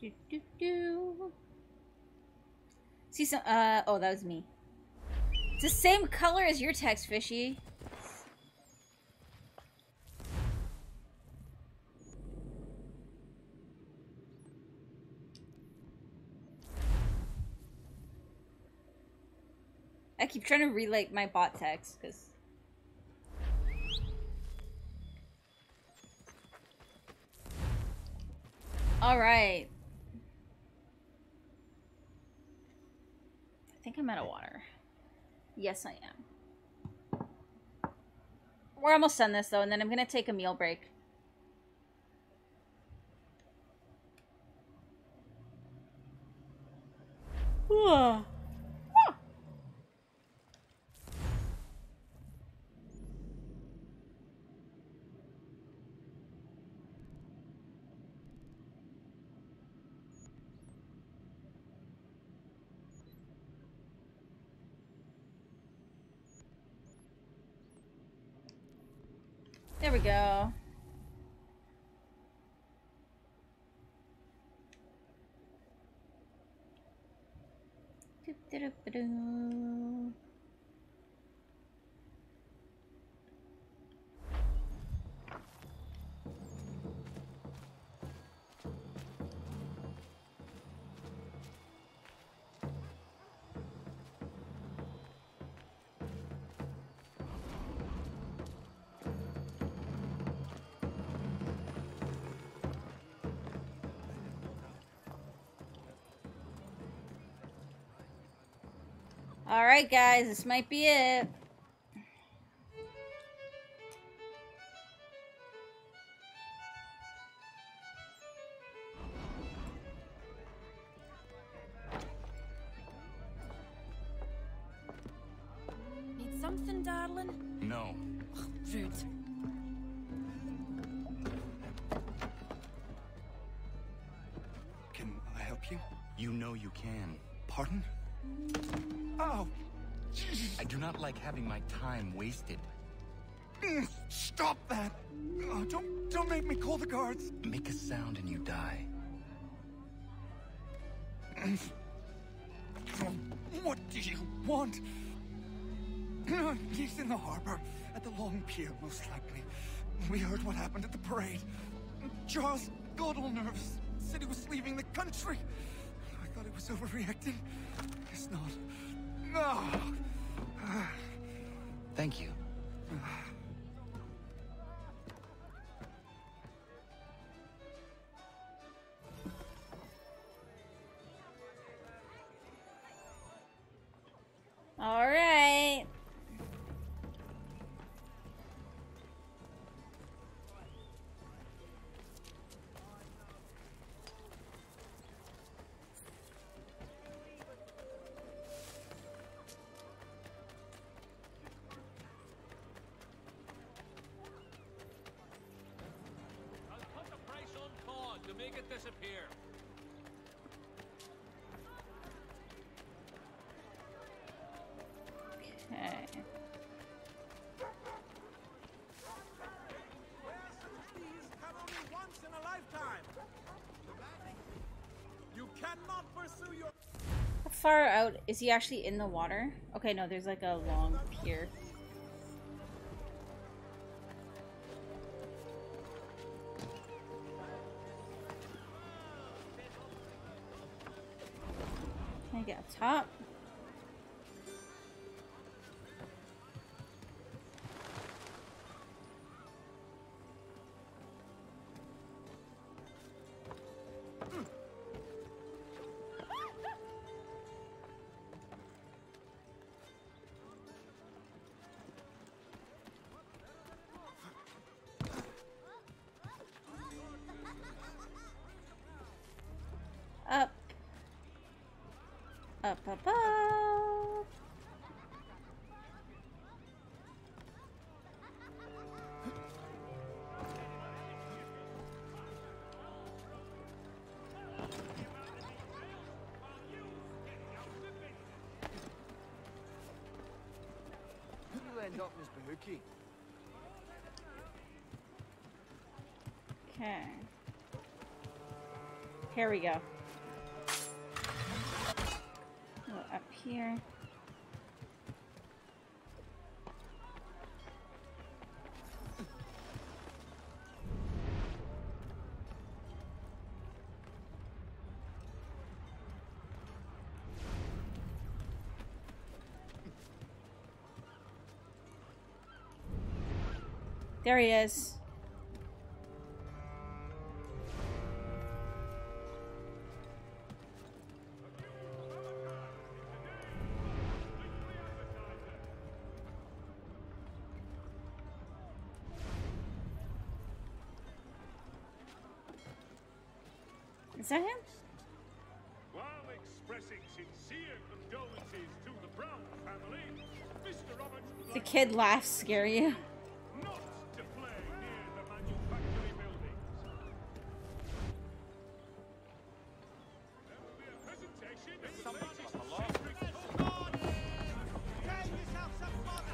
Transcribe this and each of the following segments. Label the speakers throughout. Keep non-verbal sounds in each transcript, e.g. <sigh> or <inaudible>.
Speaker 1: Do, do, do. See some, uh, oh, that was me. It's the same color as your text, Fishy. I keep trying to relate my bot text, because... Alright. Think I'm out of water. Yes, I am. We're almost done this, though, and then I'm going to take a meal break. Whoa. There we go. Alright, guys, this might be it.
Speaker 2: Need something, darling?
Speaker 3: No.
Speaker 2: Rude.
Speaker 3: Can I help you? You know you can. Pardon? Oh! I do not like having my time wasted. Mm, Stop that! Oh, don't, don't make me call the guards. Make a sound and you die. Mm. What do you want? He's in the harbor, at the Long Pier, most likely. We heard what happened at the parade. Charles got all nervous, said he was leaving the country. I thought he was overreacting. Guess not. Thank you.
Speaker 1: Far out is he actually in the water? Okay, no, there's like a long pier. Up, up, up.
Speaker 4: You end up, Mr. Hookie.
Speaker 1: Okay. Here we. Go here. There he is. Is
Speaker 5: secret
Speaker 1: kid yourself scare you.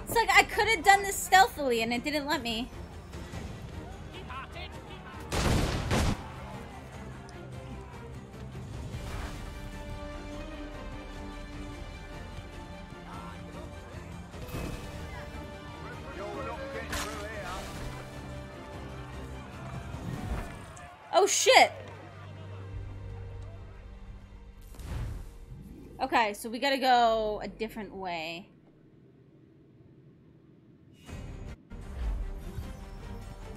Speaker 1: It's like I could have done this stealthily and it didn't let me. Oh shit! Okay, so we gotta go a different way.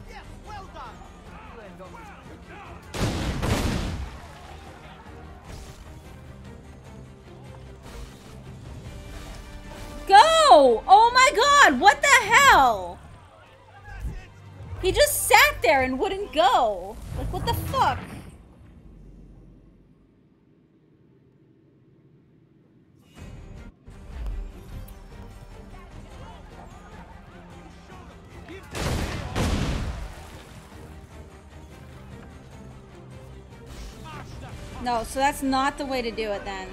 Speaker 4: Yes, well done! You end up Mr. Hooky.
Speaker 1: Go! Oh my god, what the hell? He just sat there and wouldn't go. No, so that's not the way to do it then.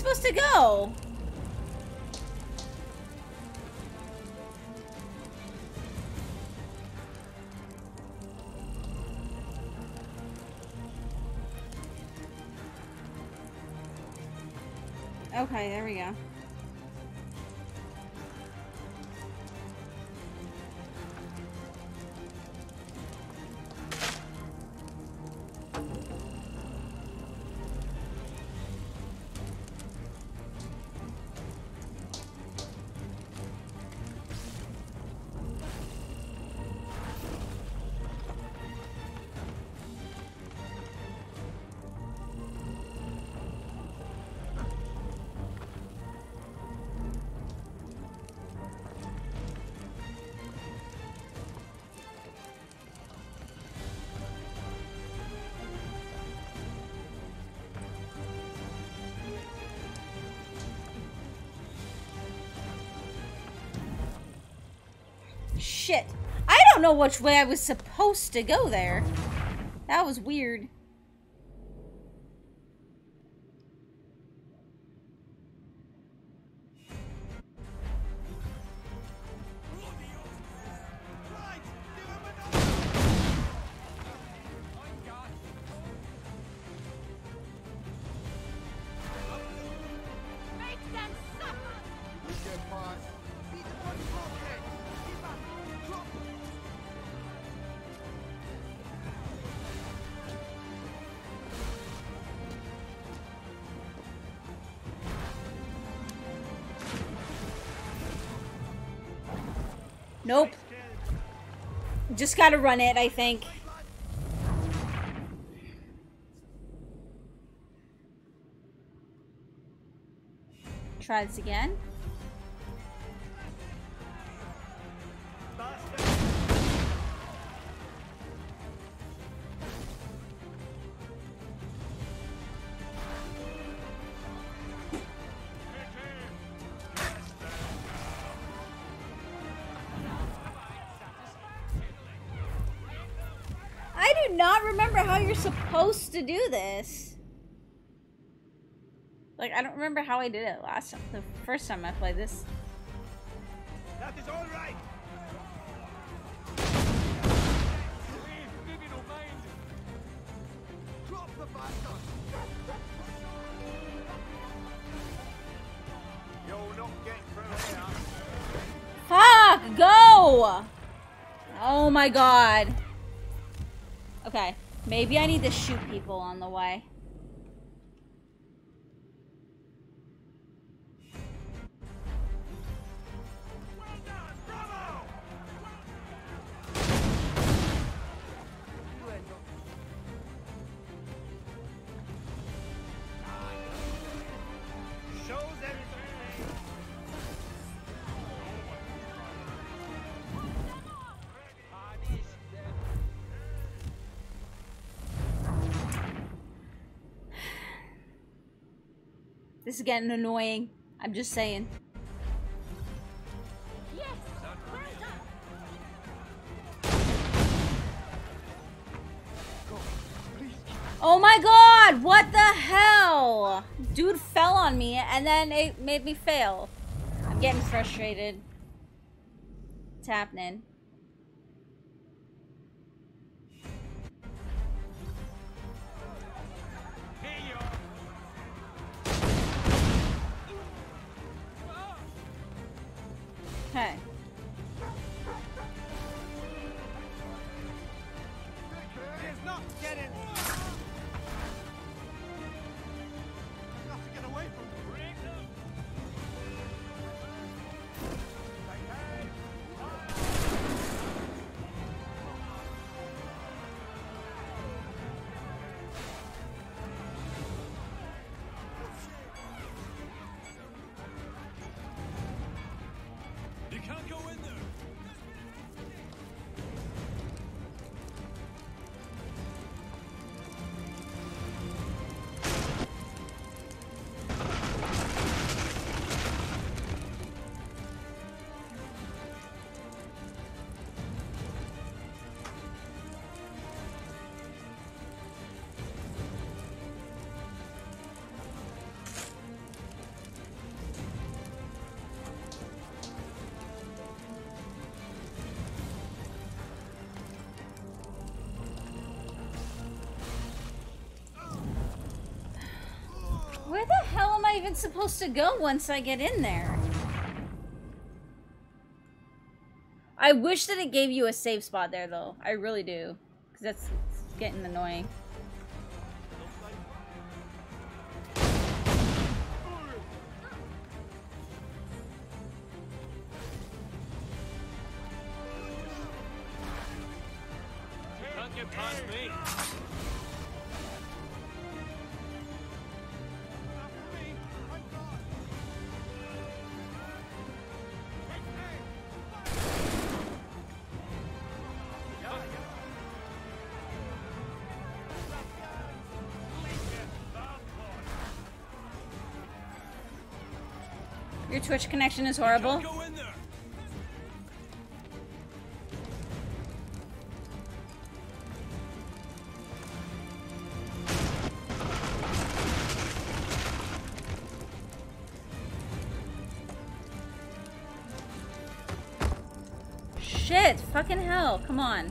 Speaker 1: Supposed to go? Okay, there we go. Shit. I don't know which way I was supposed to go there. That was weird. Nope. Just gotta run it, I think. Try this again. Supposed to do this. Like, I don't remember how I did it last time, the first time I played this.
Speaker 4: That is all right. Drop the bastard. You'll not get through here.
Speaker 1: Fuck! Go! Oh my god. Okay. Maybe I need to shoot people on the way. Is getting annoying. I'm just saying.
Speaker 2: Yes!
Speaker 1: Oh my god! What the hell? Dude fell on me and then it made me fail. I'm getting frustrated. It's happening. Okay. Even supposed to go once I get in there? I wish that it gave you a safe spot there, though. I really do. Because that's getting annoying. Twitch connection is horrible.
Speaker 5: Go in there.
Speaker 1: Shit! Fucking hell! Come on.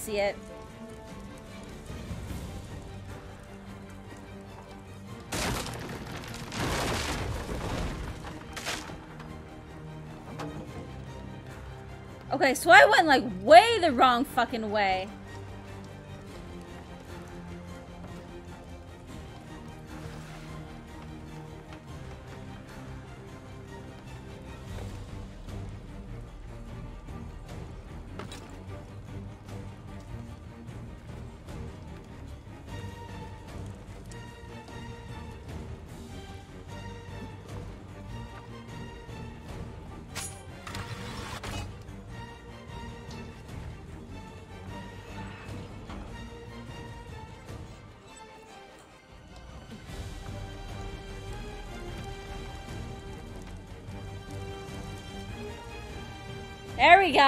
Speaker 1: See it. Okay, so I went like way the wrong fucking way. There we go.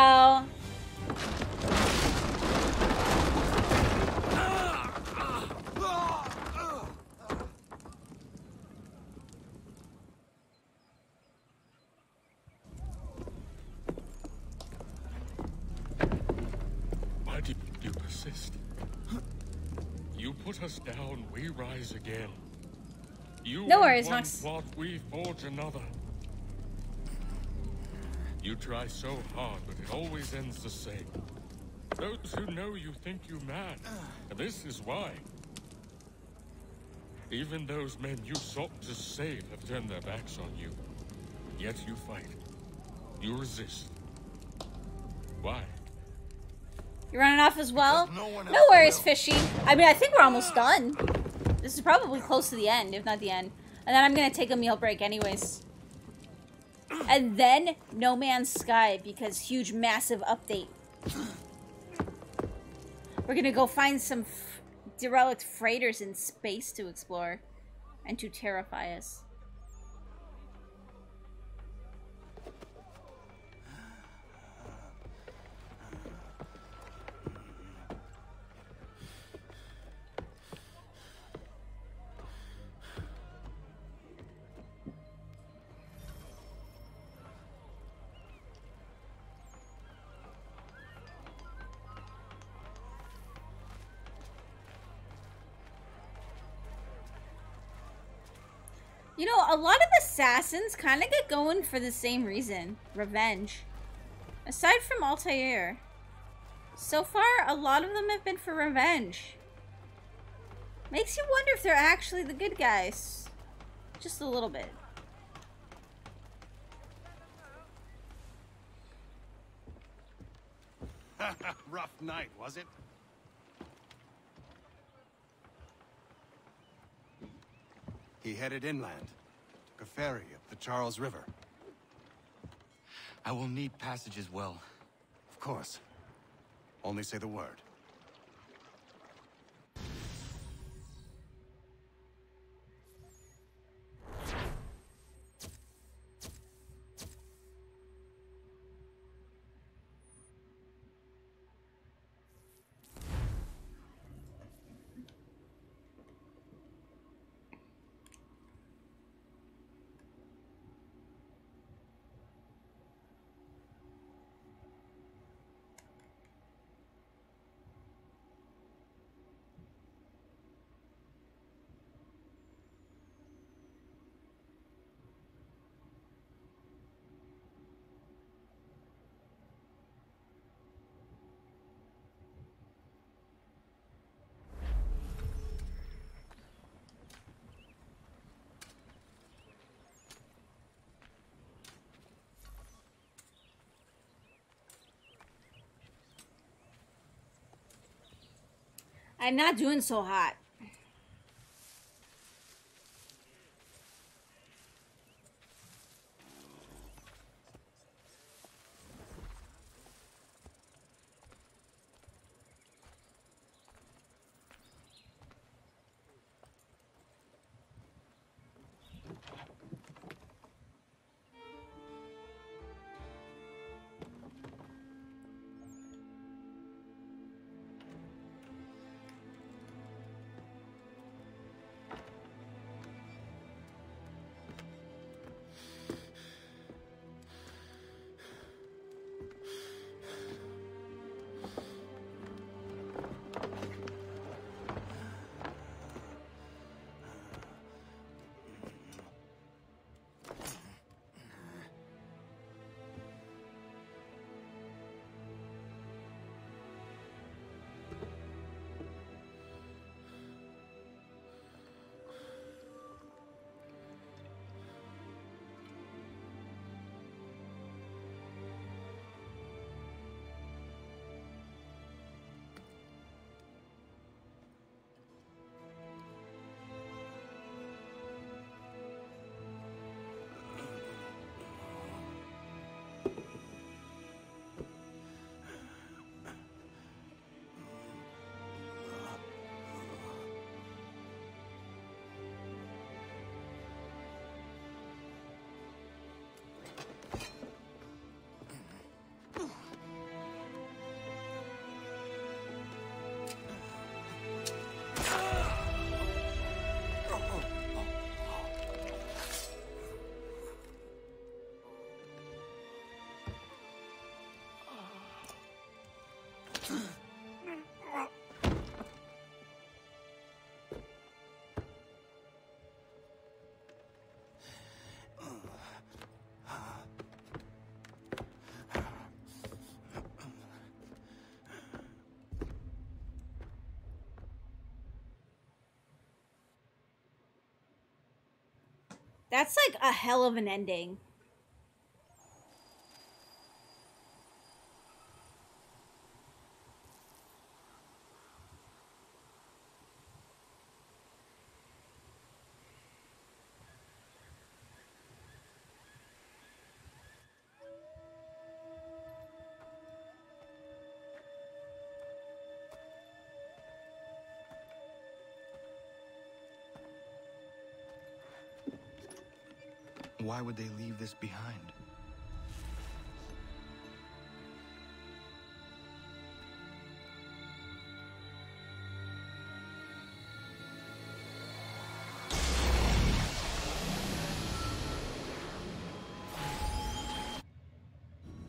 Speaker 6: Why do you persist? You put us down, we rise again. You
Speaker 1: No worries, Max.
Speaker 6: plot, we forge another. You try so hard, but it always ends the same. Those who know you think you mad, and this is why. Even those men you sought to save have turned their backs on you. Yet you fight. You resist. Why?
Speaker 1: You're running off as well?
Speaker 3: Because no
Speaker 1: No worries,
Speaker 3: will.
Speaker 1: Fishy. I mean, I think we're almost done. This is probably close to the end, if not the end. And then I'm gonna take a meal break anyways. And then No Man's Sky, because huge, massive update. <gasps> We're gonna go find some derelict freighters in space to explore and to terrify us. You know, a lot of assassins kind of get going for the same reason revenge. Aside from Altair, so far, a lot of them have been for revenge. Makes you wonder if they're actually the good guys. Just a little bit. <laughs>
Speaker 7: Rough night, was it? He headed inland. Took a ferry up the Charles River.
Speaker 8: I will need passage as well.
Speaker 7: Of course. Only say the word.
Speaker 1: I'm not doing so hot. That's like a hell of an ending.
Speaker 3: Why would they leave this behind?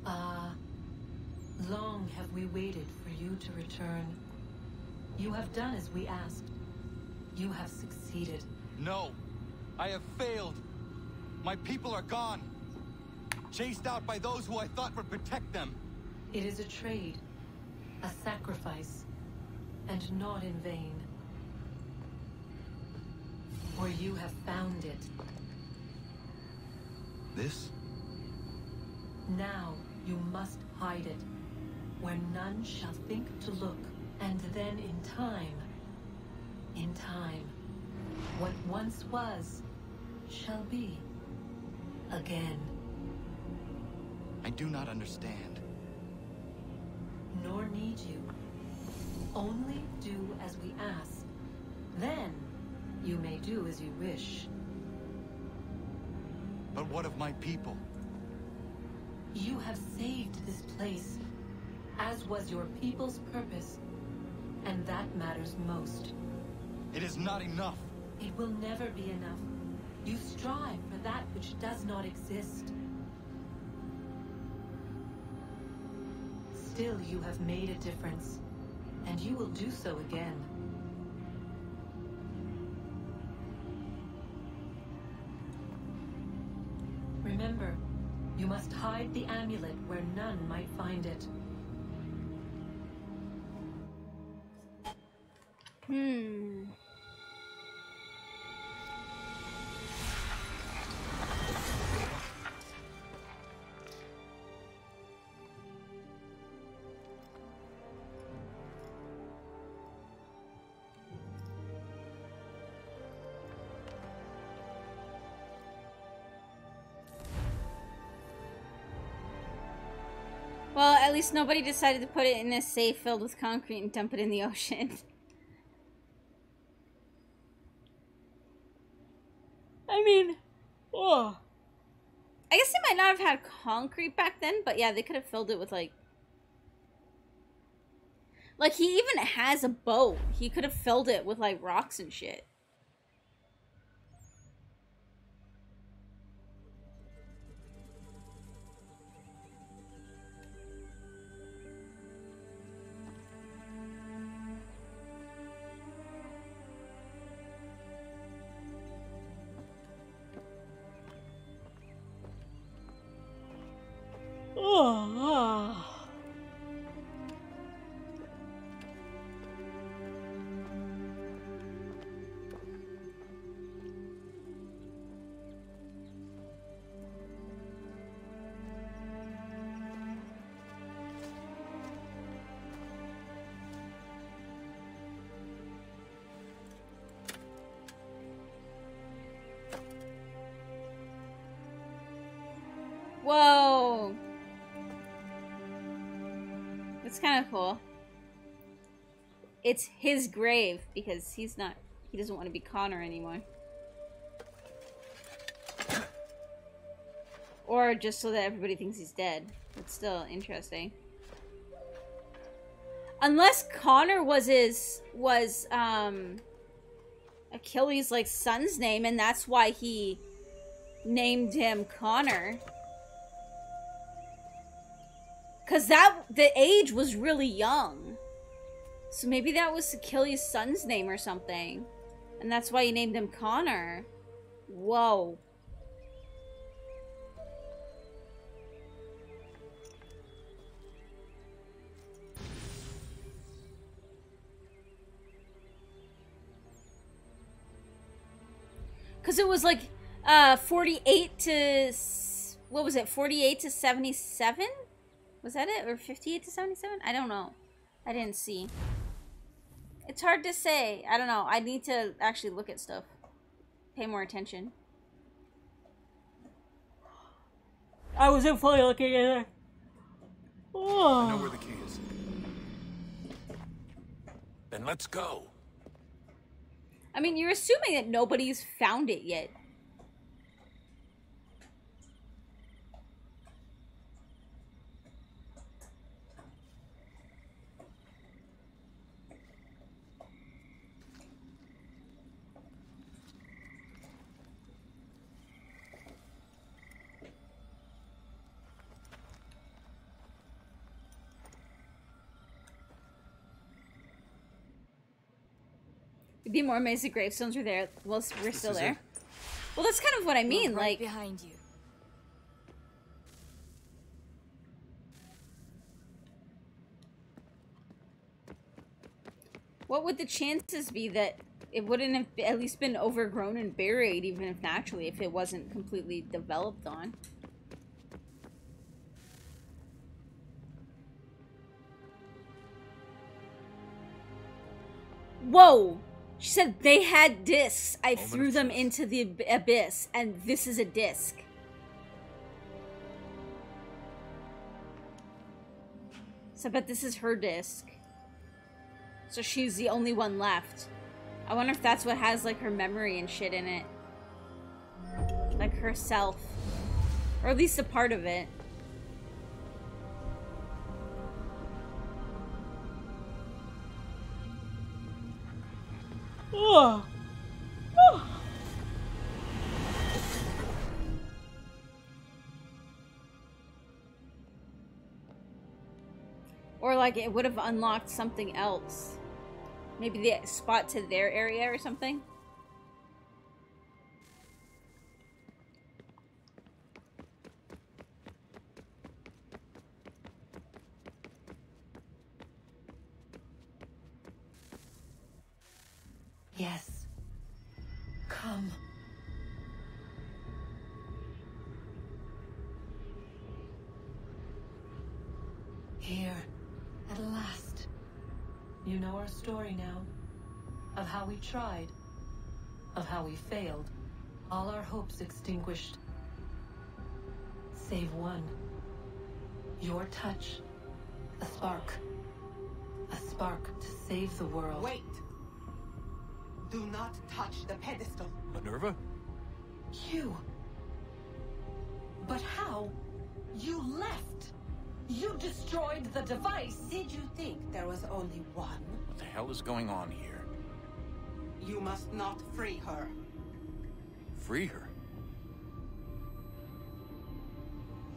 Speaker 8: Ah, long have we waited for you to return. You have done as we asked. You have succeeded.
Speaker 3: No! I have failed! My people are gone! Chased out by those who I thought would protect them!
Speaker 8: It is a trade, a sacrifice, and not in vain. For you have found it.
Speaker 3: This?
Speaker 8: Now you must hide it, where none shall think to look, and then in time, in time, what once was, shall be again.
Speaker 3: I do not understand.
Speaker 8: Nor need you. Only do as we ask. Then, you may do as you wish.
Speaker 3: But what of my people?
Speaker 8: You have saved this place, as was your people's purpose. And that matters most.
Speaker 3: It is not enough!
Speaker 8: It will never be enough. You strive that which does not exist. Still, you have made a difference, and you will do so again. Remember, you must hide the amulet where none might find it.
Speaker 1: Well, at least nobody decided to put it in a safe filled with concrete and dump it in the ocean. <laughs> I mean, oh. I guess they might not have had concrete back then, but yeah, they could have filled it with like. Like, he even has a boat. He could have filled it with like rocks and shit. Kind of cool. It's his grave because he's not, he doesn't want to be Connor anymore. Or just so that everybody thinks he's dead. It's still interesting. Unless Connor was his, was, um, Achilles' like son's name and that's why he named him Connor. Cause that the age was really young. So maybe that was Achilles' son's name or something. And that's why he named him Connor. Whoa. Cause it was like Uh, 48 to. What was it? 48 to 77? Was that it? Or 58 to 77? I don't know. I didn't see. It's hard to say. I don't know. I need to actually look at stuff. Pay more attention. I wasn't fully looking at it.
Speaker 7: I oh. know where the key is.
Speaker 6: Then let's go.
Speaker 1: I mean, you're assuming that nobody's found it yet. You'd be more amazed the gravestones were there. Well, s- we're still there.
Speaker 7: it?
Speaker 1: Well, that's kind of what I mean.
Speaker 2: right
Speaker 1: Like,
Speaker 2: behind you.
Speaker 1: what would the chances be that it wouldn't have at least been overgrown and buried, even if naturally, if it wasn't completely developed on? Whoa! She said they had discs. I
Speaker 6: Moment
Speaker 1: threw them into the ab- abyss, and this is a disc. So I bet this is her disc. So she's the only one left. I wonder if that's what has like her memory and shit in it. Like herself. Or at least a part of it. Or like it would have unlocked something else. Maybe the spot to their area or something.
Speaker 8: Tried. Of how we failed. All our hopes extinguished. Save one. Your touch. A spark. A spark to save the world.
Speaker 4: Wait! Do not touch the pedestal.
Speaker 6: Minerva?
Speaker 8: You. But how? You left. You destroyed the device.
Speaker 4: Did you think there was only one?
Speaker 6: What the hell is going on here?
Speaker 4: You must not free her.
Speaker 6: Free her.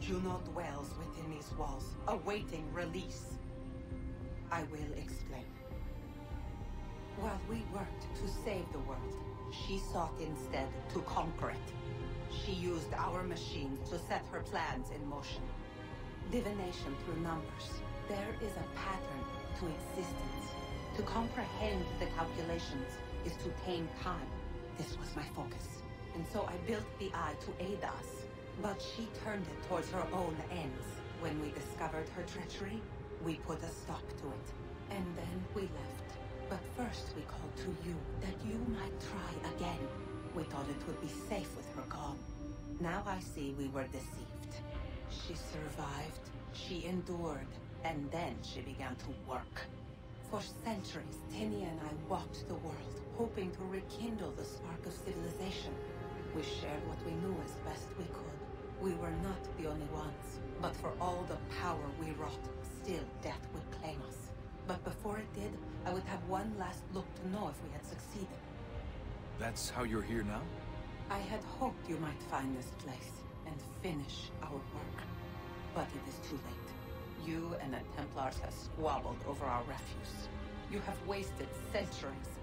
Speaker 4: Juno dwells within these walls, awaiting release. I will explain. While we worked to save the world, she sought instead to conquer it. She used our machine to set her plans in motion. Divination through numbers. There is a pattern to existence. To comprehend the calculations is to tame time. This was my focus. And so I built the eye to aid us. But she turned it towards her own ends. When we discovered her treachery, we put a stop to it. And then we left. But first we called to you, that you might try again. We thought it would be safe with her gone. Now I see we were deceived. She survived, she endured, and then she began to work. For centuries, Tinia and I walked the world, hoping to rekindle the spark of civilization. We shared what we knew as best we could. We were not the only ones, but for all the power we wrought, still death would claim us. But before it did, I would have one last look to know if we had succeeded.
Speaker 6: That's how you're here now?
Speaker 4: I had hoped you might find this place and finish our work. But it is too late. You and the Templars have squabbled over our refuse. You have wasted centuries,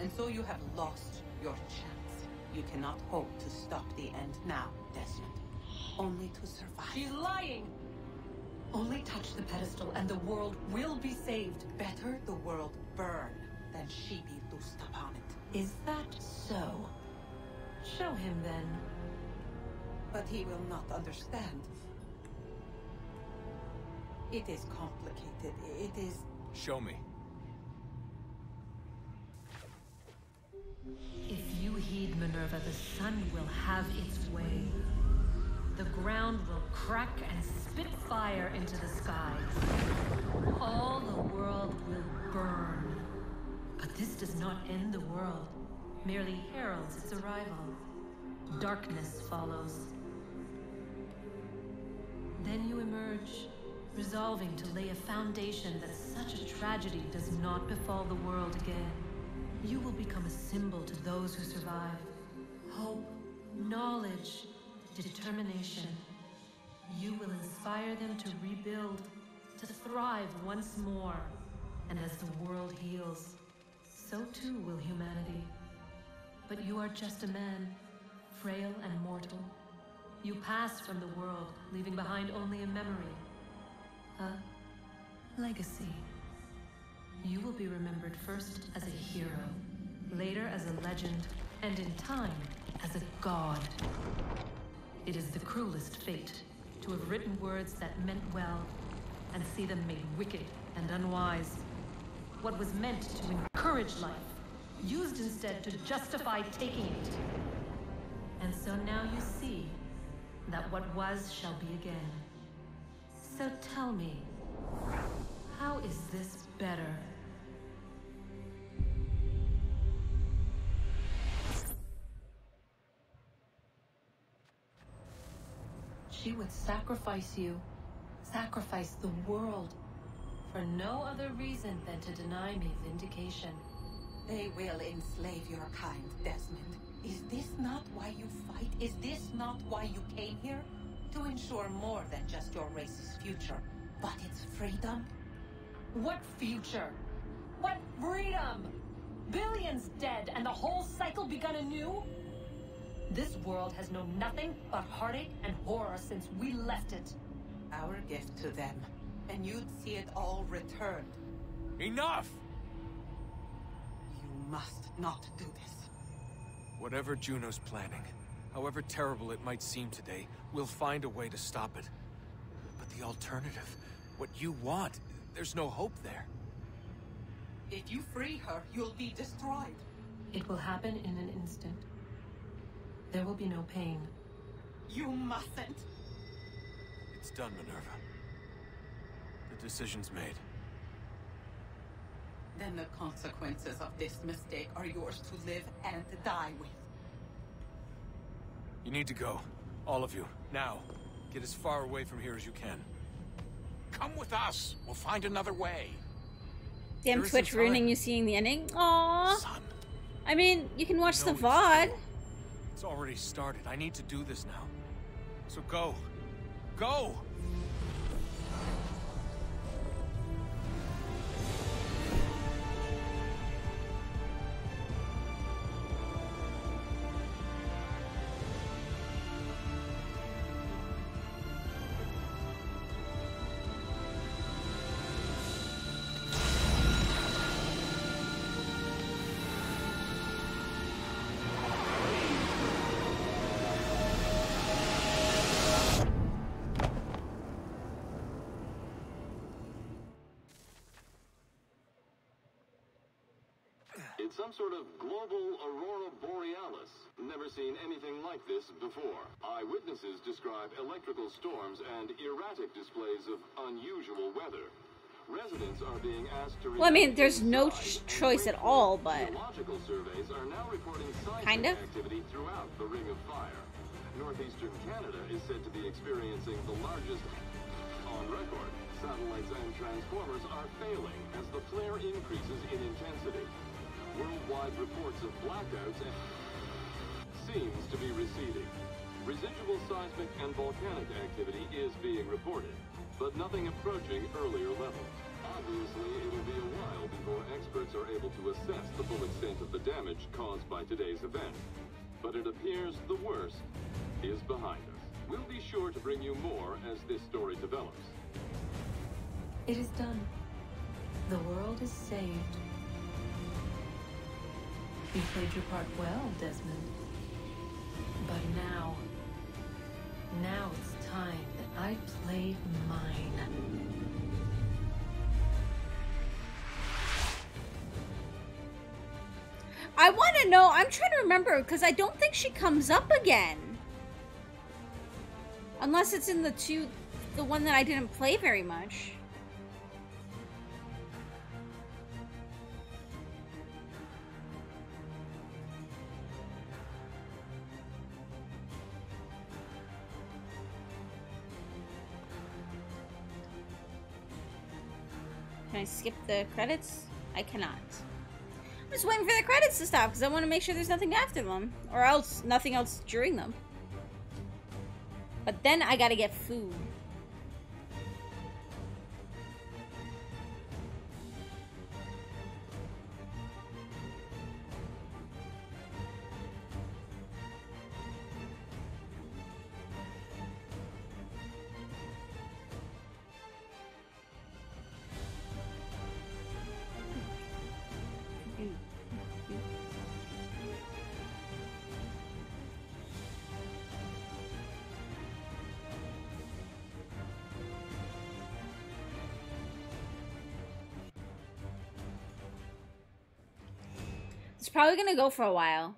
Speaker 4: and so you have lost your chance. You cannot hope to stop the end now, Desmond. Only to survive.
Speaker 8: She's lying! Only touch the pedestal and the world will be saved.
Speaker 4: Better the world burn than she be loosed upon it.
Speaker 8: Is that so? Show him then.
Speaker 4: but he will not understand. It is complicated. It is
Speaker 3: Show me.
Speaker 8: If you heed Minerva, the sun will have its way. The ground will crack and spit fire into the skies. All the world will burn. But this does not end the world, merely heralds its arrival. Darkness follows. Then you emerge, resolving to lay a foundation that such a tragedy does not befall the world again. You will become a symbol to those who survive. Hope, knowledge, determination. You will inspire them to rebuild, to thrive once more. And as the world heals, so too will humanity. But you are just a man, frail and mortal. You pass from the world, leaving behind only a memory. A legacy. You will be remembered first as a hero, later as a legend, and in time as a god. It is the cruelest fate to have written words that meant well and see them made wicked and unwise. What was meant to encourage life, used instead to justify taking it. And so now you see that what was shall be again. So tell me, how is this better? She would sacrifice you, sacrifice the world, for no other reason than to deny me vindication.
Speaker 4: They will enslave your kind, Desmond. Is this not why you fight? Is this not why you came here? To ensure more than just your race's future, but its freedom?
Speaker 8: What future? What freedom? Billions dead and the whole cycle begun anew? This world has known nothing but heartache and horror since we left it.
Speaker 4: Our gift to them. And you'd see it all returned.
Speaker 3: Enough!
Speaker 4: You must not do this.
Speaker 3: Whatever Juno's planning, however terrible it might seem today, we'll find a way to stop it. But the alternative, what you want, there's no hope there.
Speaker 4: If you free her, you'll be destroyed.
Speaker 8: It will happen in an instant. There will be no pain.
Speaker 4: You mustn't.
Speaker 3: It's done, Minerva. The decision's made.
Speaker 4: Then the consequences of this mistake are yours to live and die with.
Speaker 3: You need to go. All of you. Now. Get as far away from here as you can.
Speaker 9: Come with us. We'll find another way.
Speaker 1: Damn
Speaker 3: There
Speaker 1: Twitch ruining you seeing the ending. Aww.
Speaker 3: Son,
Speaker 1: I mean, you can watch
Speaker 3: you
Speaker 1: the VOD.
Speaker 3: It's already started. I need to do this now. So go. Go!
Speaker 10: Some sort of global aurora borealis. Never seen anything like this before. Eyewitnesses describe electrical storms and erratic displays of unusual weather. Residents are being asked to
Speaker 1: Well, I mean, there's no ch- choice at all, but
Speaker 10: Geological surveys are now reporting
Speaker 1: Kind of.
Speaker 10: activity throughout the Ring of Fire. Northeastern Canada is said to be experiencing the largest on record. Satellites and transformers are failing as the flare increases in intensity. Worldwide reports of blackouts and seems to be receding. Residual seismic and volcanic activity is being reported, but nothing approaching earlier levels. Obviously, it'll be a while before experts are able to assess the full extent of the damage caused by today's event. But it appears the worst is behind us. We'll be sure to bring you more as this story develops.
Speaker 8: It is done. The world is saved. You played your part well, Desmond. But now, Now it's time that I played mine.
Speaker 1: I want to know. I'm trying to remember because I don't think she comes up again. Unless it's in the two, the one that I didn't play very much. Can I skip the credits? I cannot. I'm just waiting for the credits to stop because I want to make sure there's nothing after them. Or else, nothing else during them. But then I gotta get food. Probably gonna go for a while.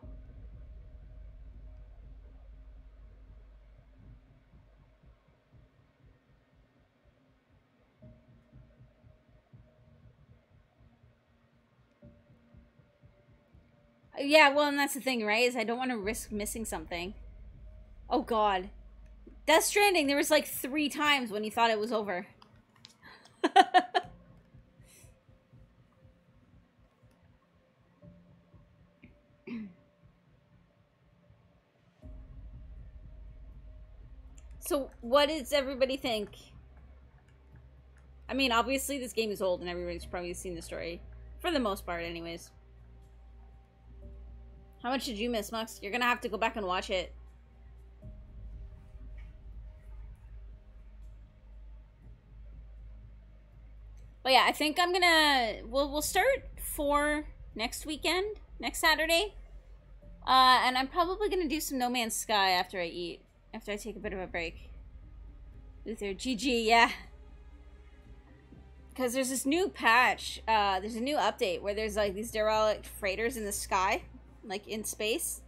Speaker 1: Yeah, well, and that's the thing, right? Is I don't want to risk missing something. Oh, God. Death Stranding, there was like three times when you thought it was over. <laughs> so, what does everybody think? I mean, obviously this game is old and everybody's probably seen the story. For the most part, anyways. How much did you miss, Mux? You're gonna have to go back and watch it. But yeah, I think I'm gonna we'll we'll start for next weekend, next Saturday. Uh, and I'm probably gonna do some No Man's Sky after I eat, after I take a bit of a break. Luther, GG, yeah. Because there's this new patch, uh, there's a new update where there's like these derelict freighters in the sky, like in space.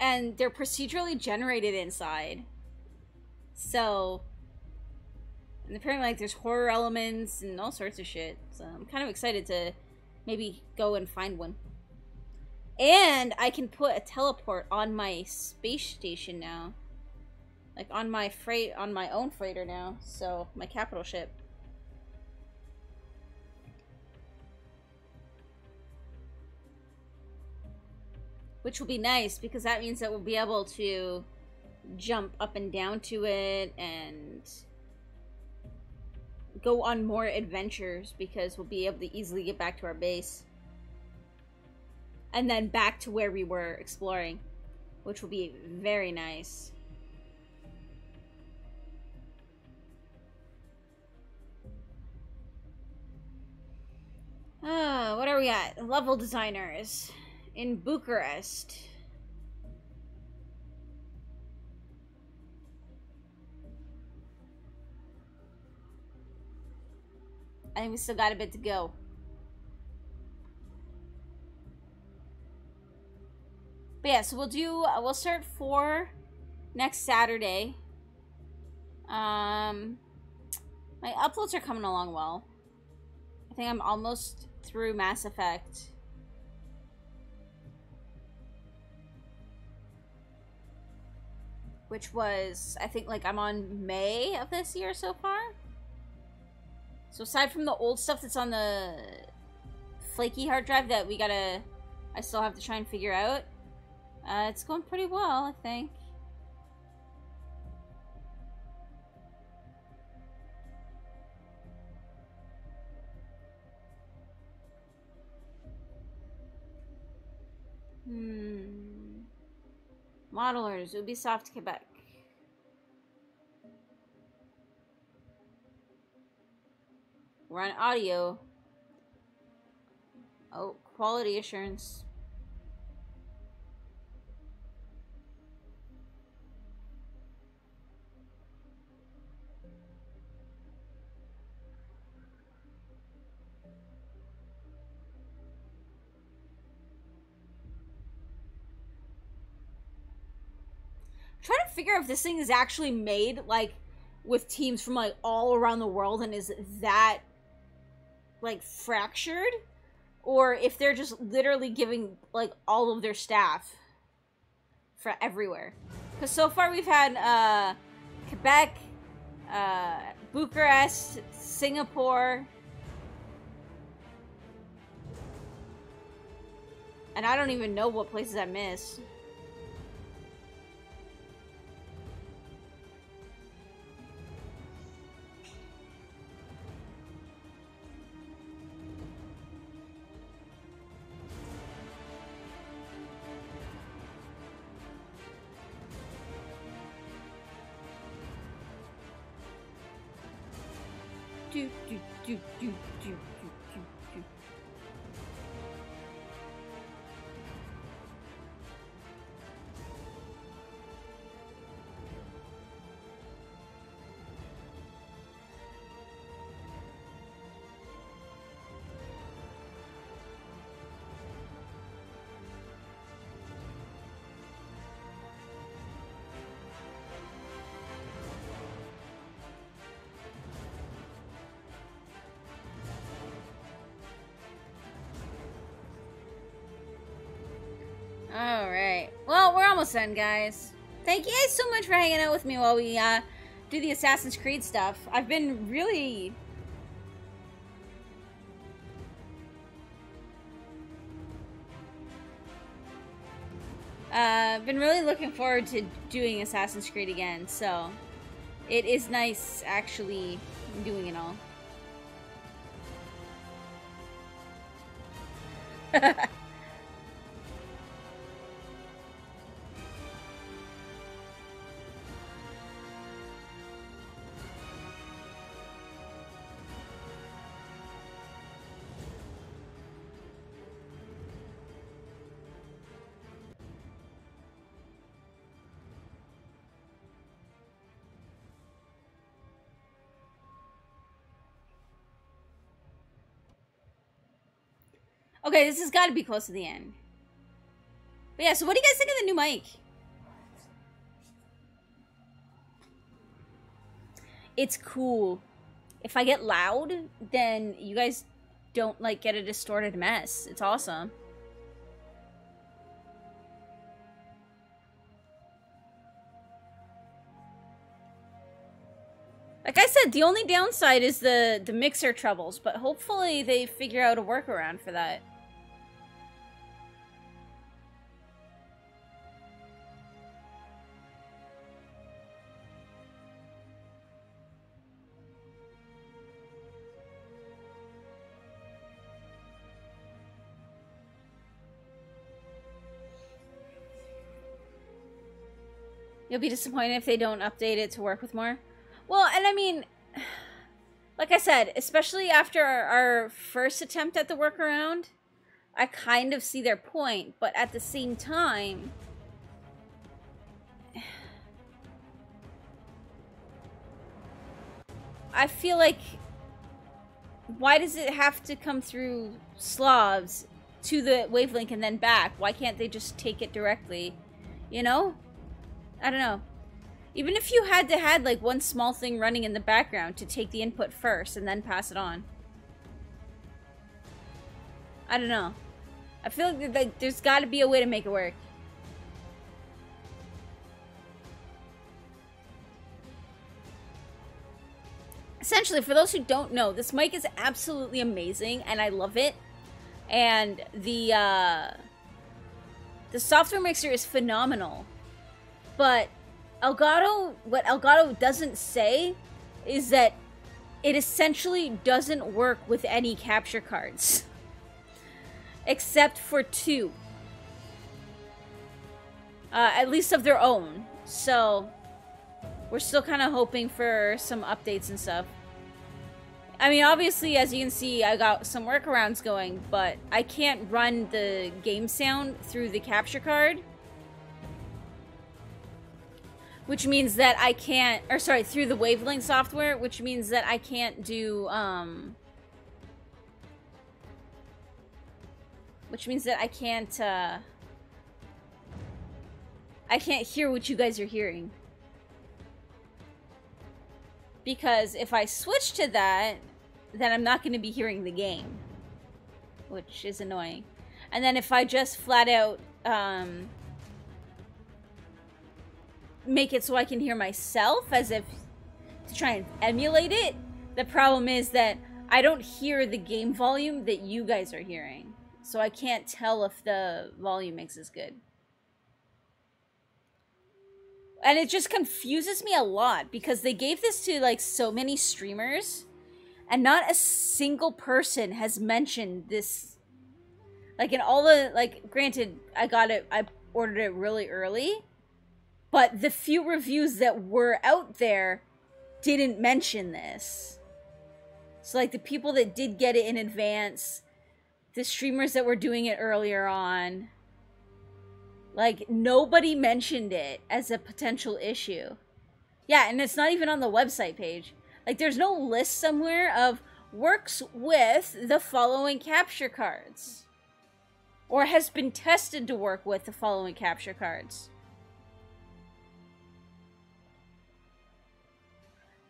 Speaker 1: And they're procedurally generated inside. So, and apparently like there's horror elements and all sorts of shit. So I'm kind of excited to maybe go and find one. And I can put a teleport on my space station now. Like on my freight on my own freighter now. So my capital ship. Which will be nice because that means that we'll be able to jump up and down to it and go on more adventures because we'll be able to easily get back to our base. And then back to where we were exploring, which will be very nice. Ah, what are we at? Level designers in Bucharest. I think we still got a bit to go. But yeah, so we'll do, uh, we'll start four next Saturday. Um, my uploads are coming along well. I think I'm almost through Mass Effect. Which was, I think, like, I'm on May of this year so far. So aside from the old stuff that's on the flaky hard drive that we gotta, I still have to try and figure out, uh, it's going pretty well, I think. Hmm. Modelers, Ubisoft Quebec. We're on audio. Oh, quality assurance. Figure if this thing is actually made like with teams from like all around the world and is that like fractured or if they're just literally giving like all of their staff for everywhere. Because so far we've had uh, Quebec, uh, Bucharest, Singapore, and I don't even know what places I missed. Almost done, guys. Thank you guys so much for hanging out with me while we uh, do the Assassin's Creed stuff. I've been really... Uh, been really looking forward to doing Assassin's Creed again, so it is nice actually doing it all. <laughs> Okay, this has got to be close to the end. But yeah, so what do you guys think of the new mic? It's cool. If I get loud, then you guys don't like get a distorted mess. It's awesome. Like I said, the only downside is the the mixer troubles, but hopefully they figure out a workaround for that. You'll be disappointed if they don't update it to work with more. Well, and I mean, <sighs> like I said, especially after our, our, first attempt at the workaround, I kind of see their point, but at the same time, <sighs> I feel like why does it have to come through Slavs to the Wave Link and then back? Why can't they just take it directly? You know? I don't know. Even if you had to had like one small thing running in the background to take the input first and then pass it on. I don't know. I feel like, like there's got to be a way to make it work. Essentially, for those who don't know, this mic is absolutely amazing and I love it. And the uh, the software mixer is phenomenal. But Elgato, what Elgato doesn't say is that it essentially doesn't work with any capture cards. Except for two. Uh, at least of their own. So, we're still kind of hoping for some updates and stuff. I mean, obviously, as you can see, I got some workarounds going, but I can't run the game sound through the capture card which means that I can't, or sorry, through the Wave Link software, which means that I can't do, um, which means that I can't, uh, I can't hear what you guys are hearing. Because if I switch to that, then I'm not going to be hearing the game, which is annoying. And then if I just flat out, um, make it so I can hear myself as if to try and emulate it, the problem is that I don't hear the game volume that you guys are hearing. So I can't tell if the volume mix is good. And it just confuses me a lot because they gave this to like so many streamers and not a single person has mentioned this like in all the like granted I got it I ordered it really early but the few reviews that were out there didn't mention this. So like the people that did get it in advance, the streamers that were doing it earlier on, like nobody mentioned it as a potential issue. Yeah, and it's not even on the website page. Like there's no list somewhere of works with the following capture cards or has been tested to work with the following capture cards.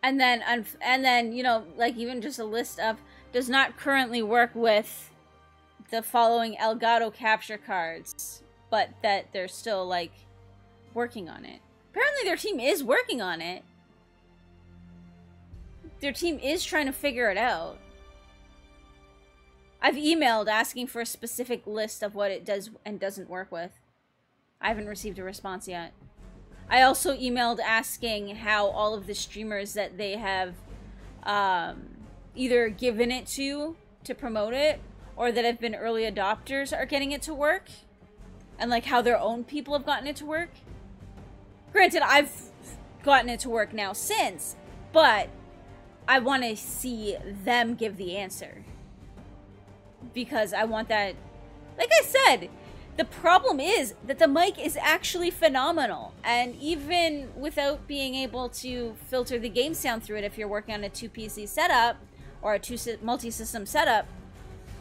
Speaker 1: And then and then, you know, like even just a list of does not currently work with the following Elgato capture cards, but that they're still like working on it. Apparently their team is working on it. Their team is trying to figure it out. I've emailed asking for a specific list of what it does and doesn't work with. I haven't received a response yet. I also emailed asking how all of the streamers that they have um, either given it to to promote it or that have been early adopters are getting it to work and like how their own people have gotten it to work. Granted, I've gotten it to work now since, but I want to see them give the answer because I want that. Like I said, the problem is that the mic is actually phenomenal. And even without being able to filter the game sound through it, if you're working on a two PC setup or a two multi system setup,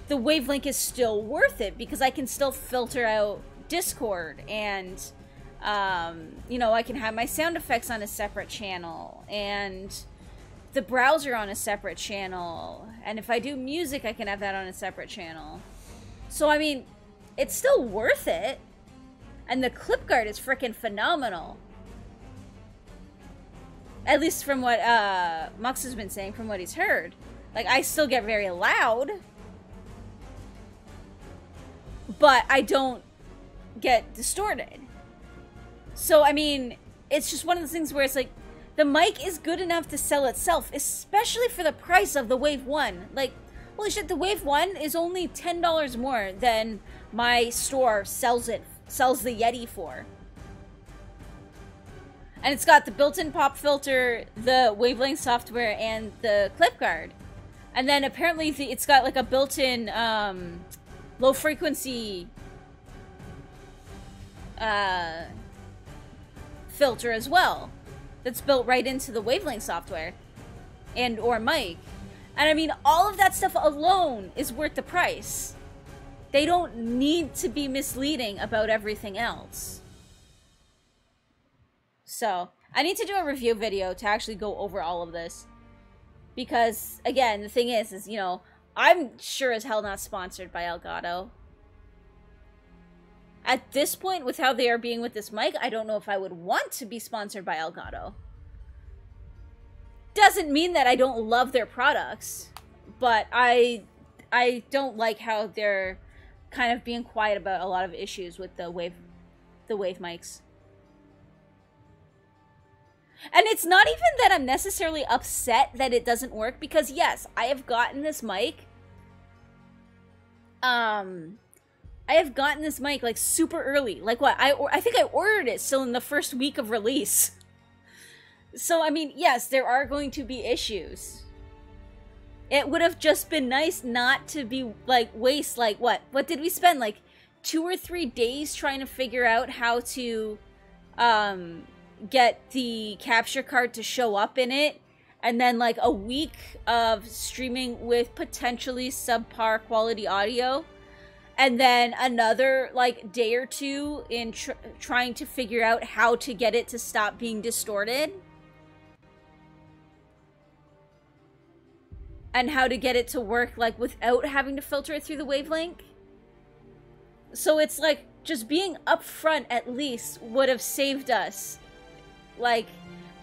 Speaker 1: the Wave Link is still worth it because I can still filter out Discord and. Um, you know, I can have my sound effects on a separate channel and the browser on a separate channel. And if I do music, I can have that on a separate channel. So, I mean, it's still worth it. And the clip guard is freaking phenomenal. At least from what uh, Mux has been saying, from what he's heard. Like, I still get very loud. But I don't get distorted. So, I mean, it's just one of those things where it's like, the mic is good enough to sell itself, especially for the price of the Wave 1. Like, holy shit, the Wave 1 is only $10 more than my store sells it, sells the Yeti for. And it's got the built-in pop filter, the Wave Link software, and the clip guard. And then apparently the, it's got like a built-in um, low frequency uh, filter as well that's built right into the Wave Link software and or mic. And I mean, all of that stuff alone is worth the price. They don't need to be misleading about everything else. So, I need to do a review video to actually go over all of this. Because, again, the thing is, is, you know, I'm sure as hell not sponsored by Elgato. At this point, with how they are being with this mic, I don't know if I would want to be sponsored by Elgato. Doesn't mean that I don't love their products, but I I don't like how they're kind of being quiet about a lot of issues with the wave the wave mics. And it's not even that I'm necessarily upset that it doesn't work because yes, I have gotten this mic um I have gotten this mic like super early. Like what? I I think I ordered it still in the first week of release. So I mean, yes, there are going to be issues. It would have just been nice not to be like waste like what? What did we spend like 2 or 3 days trying to figure out how to um get the capture card to show up in it? And then like a week of streaming with potentially subpar quality audio. And then another like day or two in tr trying to figure out how to get it to stop being distorted and how to get it to work like without having to filter it through the Wave Link. So it's like just being upfront at least would have saved us like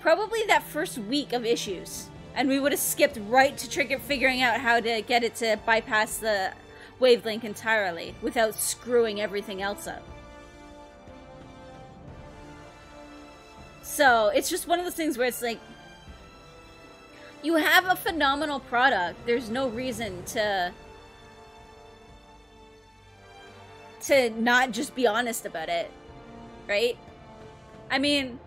Speaker 1: probably that first week of issues. And we would have skipped right to trigger figuring out how to get it to bypass the Wave Link entirely without screwing everything else up. So it's just one of those things where it's like you have a phenomenal product. There's no reason to to not just be honest about it. Right? I mean,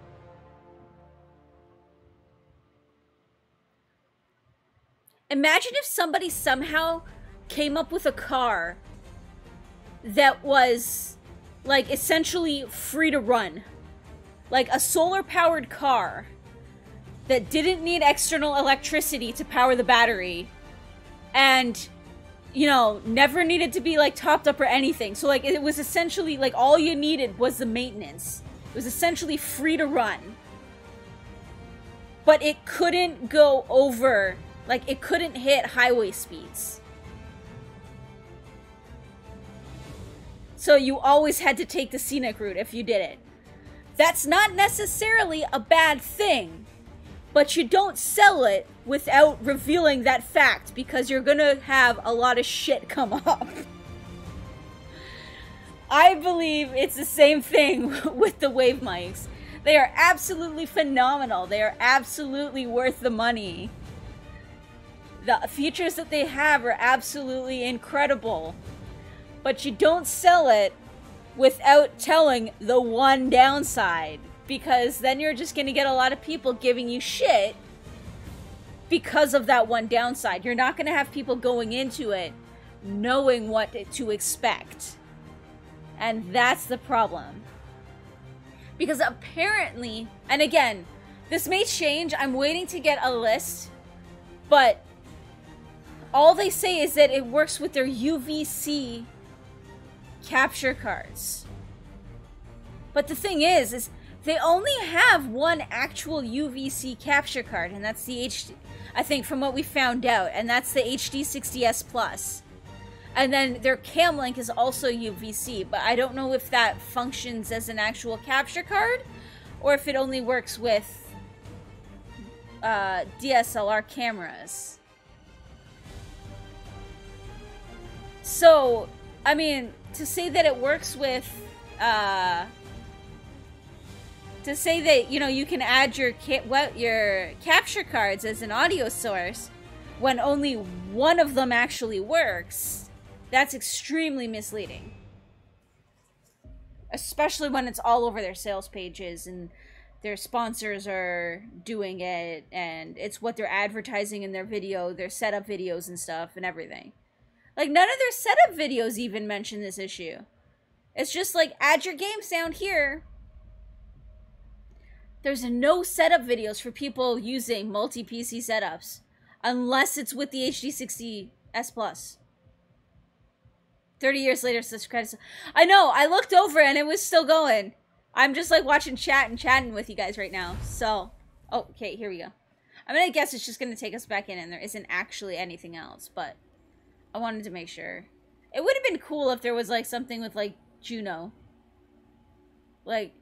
Speaker 1: imagine if somebody somehow came up with a car that was like essentially free to run. Like a solar powered car that didn't need external electricity to power the battery. And you know never needed to be like topped up or anything. So like it was essentially like all you needed was the maintenance. It was essentially free to run. But it couldn't go over like it couldn't hit highway speeds. So you always had to take the scenic route if you did it. That's not necessarily a bad thing but you don't sell it without revealing that fact because you're gonna have a lot of shit come <laughs> up. I believe it's the same thing <laughs> with the wave mics. They are absolutely phenomenal. They are absolutely worth the money. The features that they have are absolutely incredible. But you don't sell it without telling the one downside because then you're just going to get a lot of people giving you shit because of that one downside. You're not going to have people going into it knowing what to expect. And that's the problem. Because apparently, and again, this may change. I'm waiting to get a list, but all they say is that it works with their UVC capture cards. But the thing is, is they only have one actual UVC capture card, and that's the HD. I think from what we found out, and that's the HD60S Plus. And then their cam link is also UVC, but I don't know if that functions as an actual capture card or if it only works with uh, DSLR cameras. So, I mean, to say that it works with uh, to say that you know you can add your ca- what your capture cards as an audio source when only one of them actually works that's extremely misleading. Especially when it's all over their sales pages and their sponsors are doing it and it's what they're advertising in their video their setup videos and stuff and everything. Like none of their setup videos even mention this issue. It's just like add your game sound here there's no setup videos for people using multi PC setups unless it's with the HD60 S Plus. 30 years later, such credits. I know, I looked over and it was still going. I'm just like watching chat and chatting with you guys right now. So, oh, okay, here we go. I'm gonna guess it's just gonna take us back in and there isn't actually anything else, but I wanted to make sure. It would have been cool if there was like something with like Juno. Like,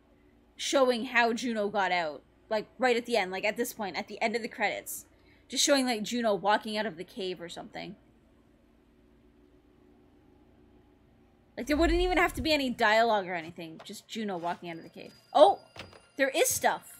Speaker 1: showing how Juno got out. Like right at the end, like at this point, at the end of the credits. Just showing like Juno walking out of the cave or something. Like there wouldn't even have to be any dialogue or anything. Just Juno walking out of the cave. Oh! There is stuff.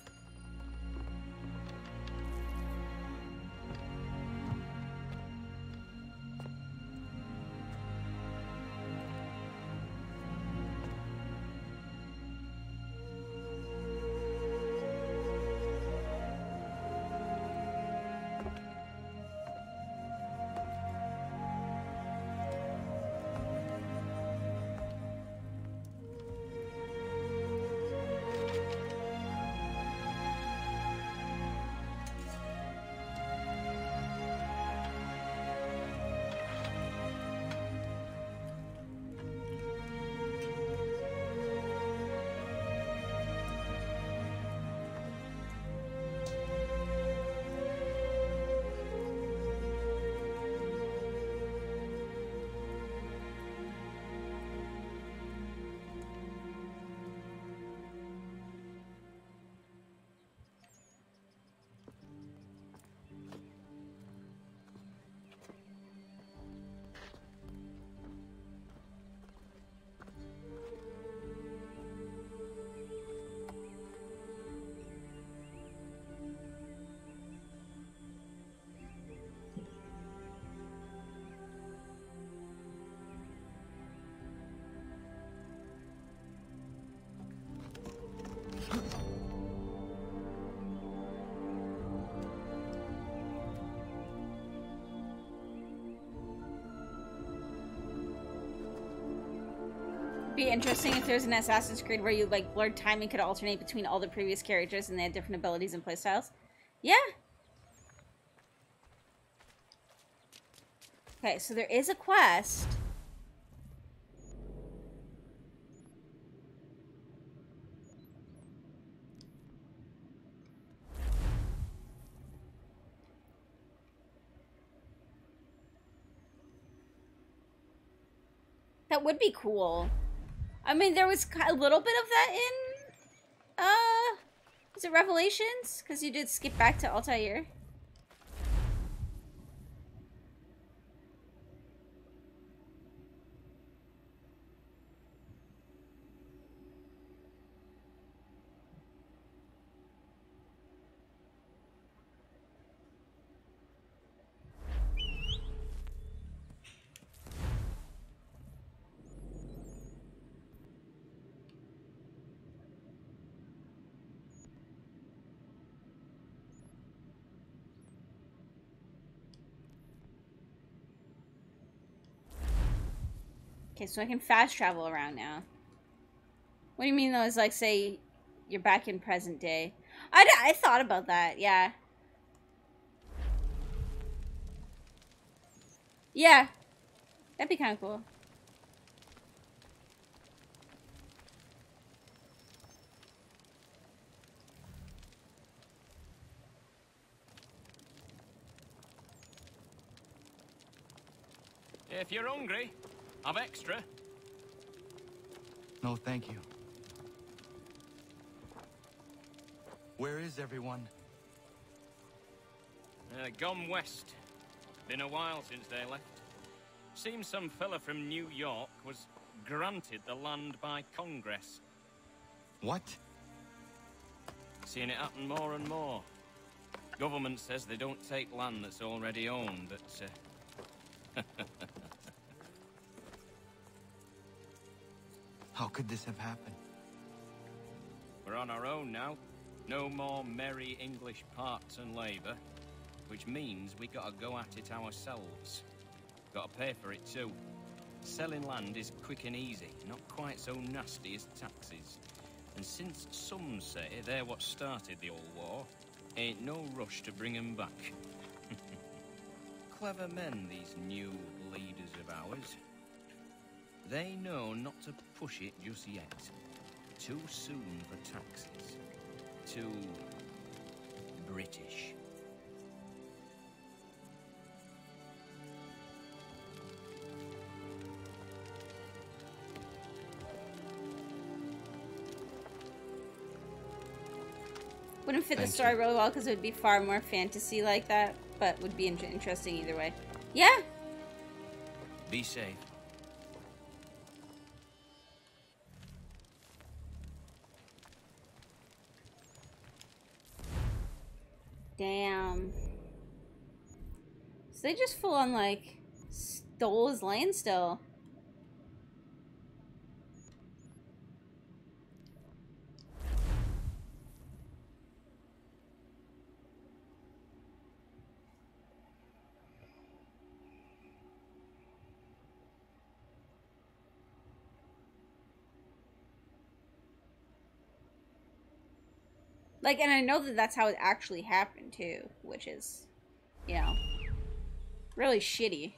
Speaker 1: Be interesting if there's an Assassin's Creed where you like blurred timing could alternate between all the previous characters and they had different abilities and playstyles. Yeah. Okay, so there is a quest. That would be cool. I mean, there was a little bit of that in, uh, is it Revelations? Because you did skip back to Altair. Okay, so I can fast travel around now. What do you mean, though? Is like, say, you're back in present day. I, I thought about that, yeah. Yeah. That'd be kind of cool.
Speaker 2: If you're hungry, I've extra.
Speaker 3: No, thank you. Where is everyone?
Speaker 2: Uh, gone west. Been a while since they left. Seems some fella from New York was granted the land by Congress.
Speaker 3: What?
Speaker 2: Seeing it happen more and more. Government says they don't take land that's already owned, but... Uh... <laughs>
Speaker 3: How could this have happened?
Speaker 2: We're on our own now. No more merry English parts and labour. Which means we gotta go at it ourselves. Gotta pay for it too. Selling land is quick and easy, not quite so nasty as taxes. And since some say they're what started the old war, ain't no rush to bring 'em back. <laughs> Clever men, these new leaders of ours. They know not to push it just yet. Too soon for taxes. Too British.
Speaker 1: Wouldn't fit the story
Speaker 3: you.
Speaker 1: really well because it would be far more fantasy like that, but would be in- interesting either way. Yeah.
Speaker 2: Be safe.
Speaker 1: They just full on like stole his land still. Like, and I know that that's how it actually happened too, which is, you know, really shitty.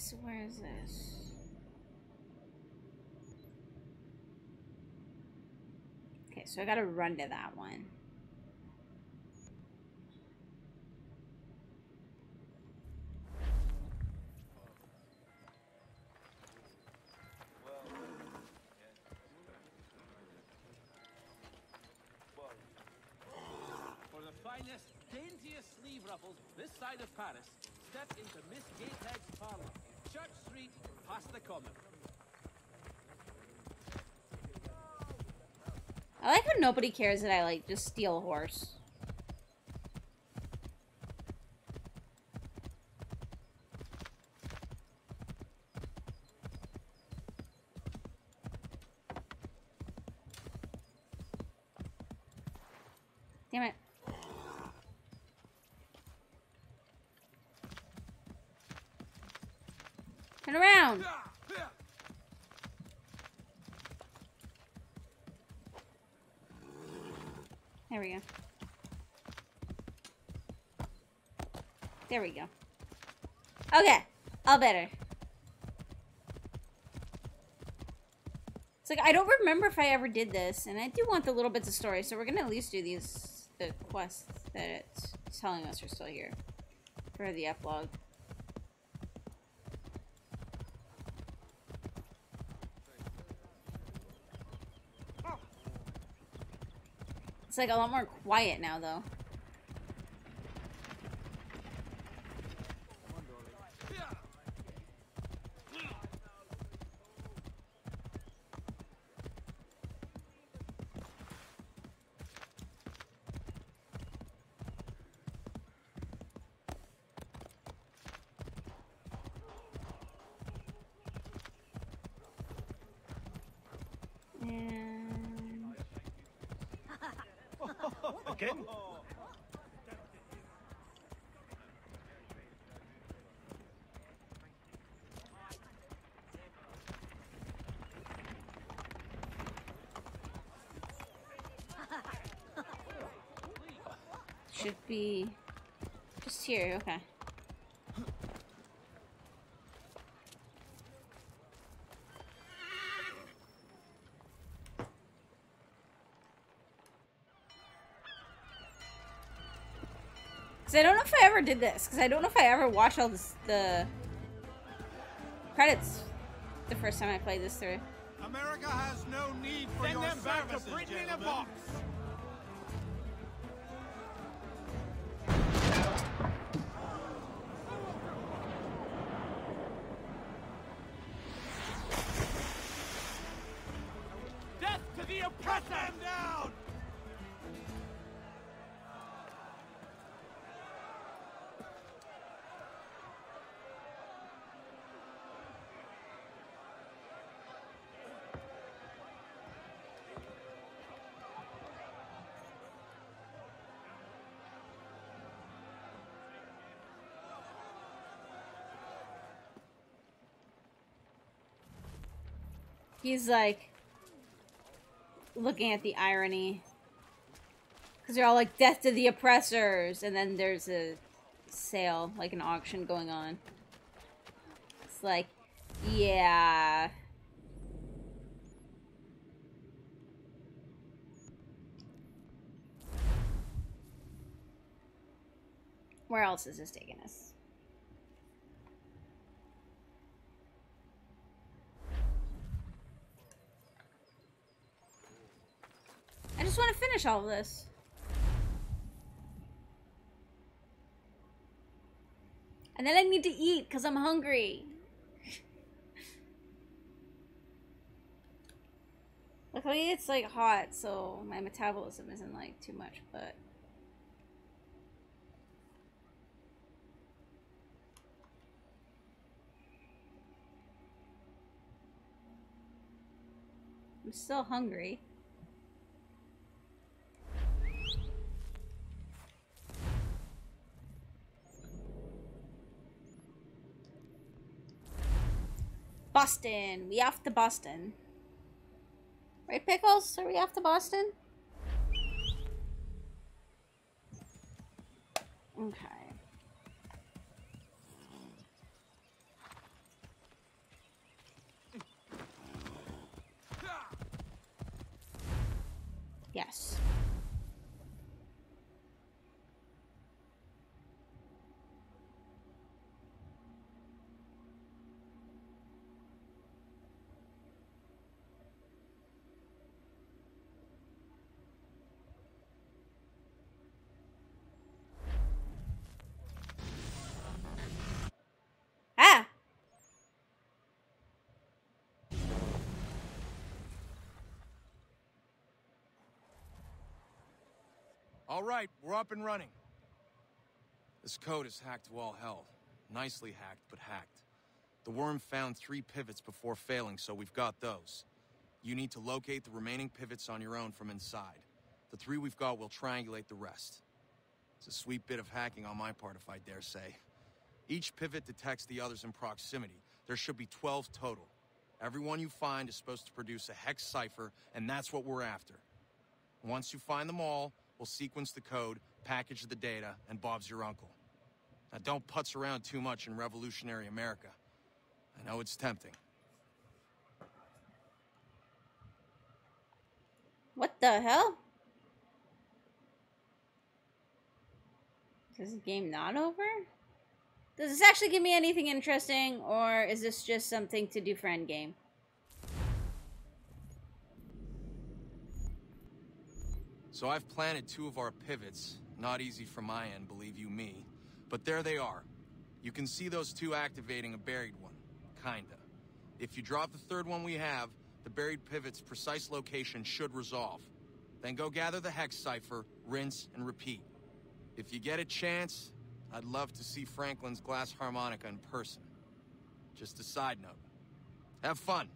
Speaker 1: So where is this? Okay, so I gotta run to that one.
Speaker 11: For the finest, daintiest sleeve ruffles this side of Paris, step into Miss Gatehead's parlor. Church Street, past the common.
Speaker 1: I like how nobody cares that I like just steal a horse. Damn it. Turn around. There we go. There we go. Okay. All better. It's like, I don't remember if I ever did this, and I do want the little bits of story, so we're gonna at least do these, the quests that it's telling us are still here. For the epilogue. It's like a lot more quiet now, though. And...
Speaker 12: Again?
Speaker 1: Should be just here, okay. Because I don't know if I ever did this. Because I don't know if I ever watched all this, the credits the first time I played this through.
Speaker 12: America has no need for
Speaker 11: Send
Speaker 12: your
Speaker 11: them back to Britain in a box.
Speaker 1: He's like looking at the irony. Because they're all like, death to the oppressors! And then there's a sale, like an auction going on. It's like, yeah. Where else is this taking us? Just want to finish all of this. And then I need to eat because I'm hungry. <laughs> Luckily it's like hot, so my metabolism isn't like too much, but I'm still hungry. Boston. We off to Boston. Right, Pickles? Are we off to Boston? Okay. Yes. Ah!
Speaker 13: All right, we're up and running. This code is hacked to all hell. Nicely hacked, but hacked. The worm found three pivots before failing, so we've got those. You need to locate the remaining pivots on your own from inside. The three we've got will triangulate the rest. It's a sweet bit of hacking on my part, if I dare say. Each pivot detects the others in proximity. There should be 12 total. Every one you find is supposed to produce a hex cipher, and that's what we're after. Once you find them all, we'll sequence the code, package the data, and Bob's your uncle. Now don't putz around too much in revolutionary America. I know it's tempting.
Speaker 1: What the hell? Is the game not over? Does this actually give me anything interesting, or is this just something to do for endgame?
Speaker 13: So I've planted two of our pivots. Not easy from my end, believe you me. But there they are. You can see those two activating a buried one. Kinda. If you drop the third one we have, the buried pivot's precise location should resolve. Then go gather the hex cipher, rinse, and repeat. If you get a chance, I'd love to see Franklin's glass harmonica in person. Just a side note. Have fun.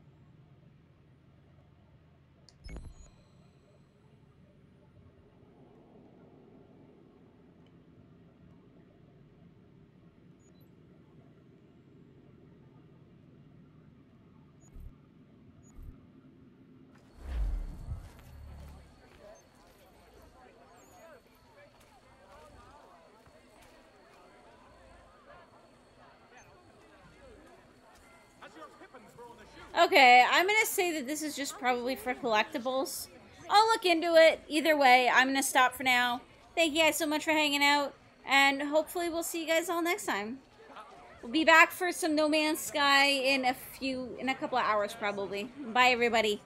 Speaker 1: Okay, I'm gonna say that this is just probably for collectibles. I'll look into it. Either way, I'm gonna stop for now. Thank you guys so much for hanging out, and hopefully we'll see you guys all next time. We'll be back for some No Man's Sky in a few, in a couple of hours probably. Bye, everybody.